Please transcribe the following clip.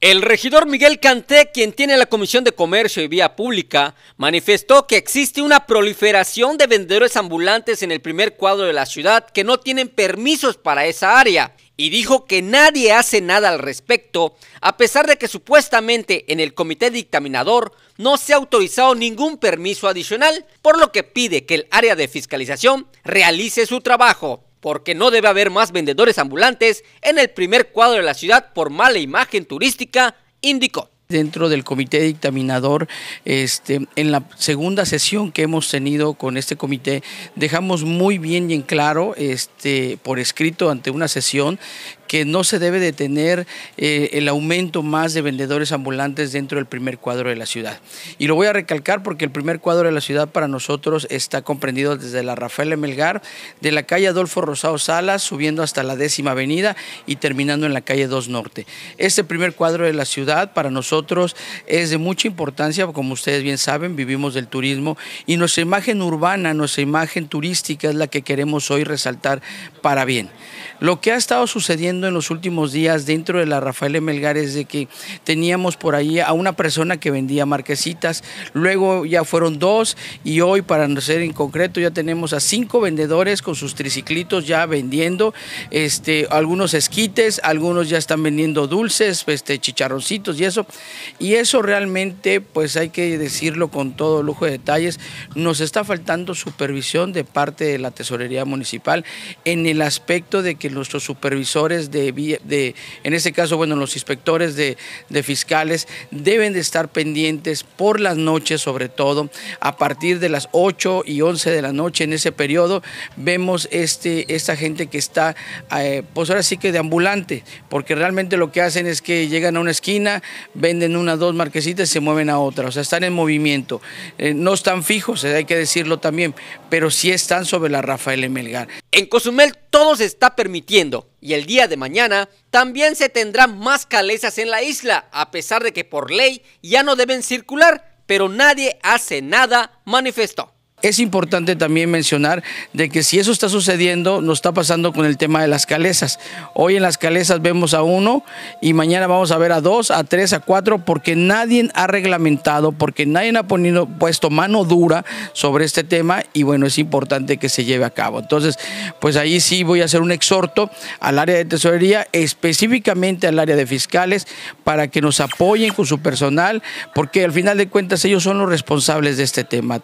El regidor Miguel Canté, quien tiene la Comisión de Comercio y Vía Pública, manifestó que existe una proliferación de vendedores ambulantes en el primer cuadro de la ciudad que no tienen permisos para esa área y dijo que nadie hace nada al respecto, a pesar de que supuestamente en el comité dictaminador no se ha autorizado ningún permiso adicional, por lo que pide que el área de fiscalización realice su trabajo porque no debe haber más vendedores ambulantes en el primer cuadro de la ciudad por mala imagen turística, indicó. Dentro del comité dictaminador, este, en la segunda sesión que hemos tenido con este comité, dejamos muy bien y en claro, este, por escrito ante una sesión, que no se debe de tener eh, el aumento más de vendedores ambulantes dentro del primer cuadro de la ciudad. Y lo voy a recalcar porque el primer cuadro de la ciudad para nosotros está comprendido desde la Rafael Melgar, de la calle Adolfo Rosado Salas, subiendo hasta la décima avenida y terminando en la calle 2 Norte. Este primer cuadro de la ciudad para nosotros es de mucha importancia, como ustedes bien saben, vivimos del turismo y nuestra imagen urbana, nuestra imagen turística es la que queremos hoy resaltar para bien. Lo que ha estado sucediendo en los últimos días dentro de la Rafael Melgar es de que teníamos por ahí a una persona que vendía marquesitas, luego ya fueron dos y hoy para no ser en concreto ya tenemos a cinco vendedores con sus triciclitos ya vendiendo, este, algunos esquites, algunos ya están vendiendo dulces, este, chicharroncitos y eso, y eso realmente pues hay que decirlo con todo lujo de detalles, nos está faltando supervisión de parte de la tesorería municipal en el aspecto de que nuestros supervisores de, en este caso, bueno, los inspectores de, fiscales deben de estar pendientes por las noches, sobre todo, a partir de las 8 y 11 de la noche en ese periodo, vemos este, esta gente que está, eh, pues ahora sí que de ambulante, porque realmente lo que hacen es que llegan a una esquina, venden una, dos marquesitas y se mueven a otra, o sea, están en movimiento. Eh, no están fijos, hay que decirlo también, pero sí están sobre la Rafael Melgar. En Cozumel todo se está permitiendo y el día de mañana también se tendrán más calesas en la isla, a pesar de que por ley ya no deben circular, pero nadie hace nada, manifestó. Es importante también mencionar de que si eso está sucediendo, nos está pasando con el tema de las calesas. Hoy en las calesas vemos a uno y mañana vamos a ver a dos, a tres, a cuatro, porque nadie ha reglamentado, porque nadie ha puesto mano dura sobre este tema y bueno, es importante que se lleve a cabo. Entonces, pues ahí sí voy a hacer un exhorto al área de tesorería, específicamente al área de fiscales, para que nos apoyen con su personal, porque al final de cuentas ellos son los responsables de este tema.